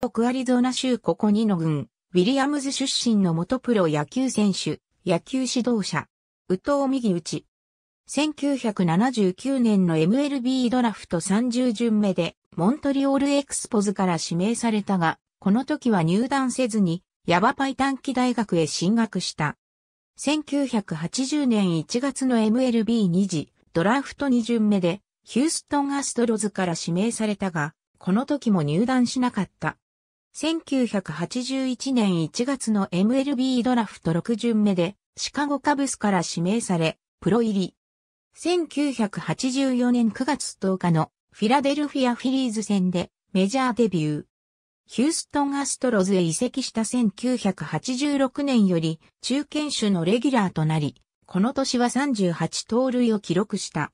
北アリゾナ州ココニの郡、ウィリアムズ出身の元プロ野球選手、野球指導者、宇藤右打ち。1979年の MLB ドラフト30巡目で、モントリオールエクスポズから指名されたが、この時は入団せずに、ヤバパイ短期大学へ進学した。1980年1月の MLB2 次、ドラフト2巡目で、ヒューストンアストロズから指名されたが、この時も入団しなかった。1981年1月の MLB ドラフト6巡目で、シカゴカブスから指名され、プロ入り。1984年9月10日のフィラデルフィアフィリーズ戦でメジャーデビュー。ヒューストンアストロズへ移籍した1986年より中堅手のレギュラーとなり、この年は38盗塁を記録した。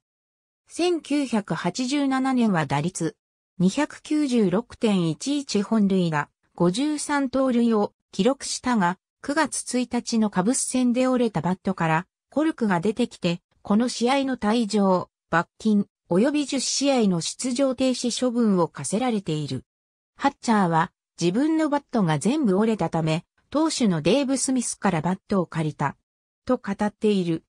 1987年は打率296.11本塁打53盗塁を記録したが、9月1日のカブス戦で折れたバットからコルクが出てきてこの試合の退場、罰金、及び10試合の出場停止処分を課せられている。ハッチャーは自分のバットが全部折れたため、投手のデーブ・スミスからバットを借りた。と語っている。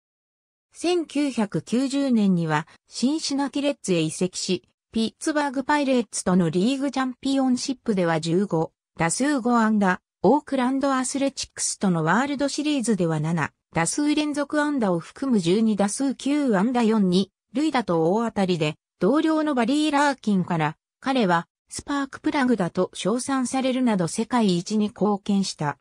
1990年にはシンシナティレッツへ移籍し、ピッツバーグパイレーツとのリーグチャンピオンシップでは15、打数5安打、オークランドアスレチックスとのワールドシリーズでは7、打数連続安打を含む12打数9安打4に、塁打と大当たりで、同僚のバリー・ラーキンから、彼はスパークプラグだと称賛されるなど世界一に貢献した。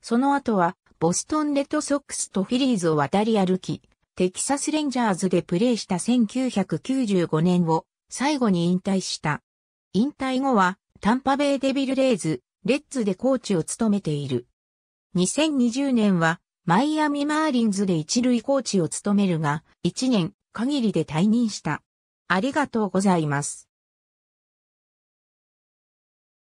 その後は、ボストンレッドソックスとフィリーズを渡り歩き、テキサスレンジャーズでプレーした1995年を最後に引退した。引退後は、タンパベイデビルレイズ、レッズでコーチを務めている。2020年はマイアミマーリンズで一塁コーチを務めるが、1年限りで退任した。ありがとうございます。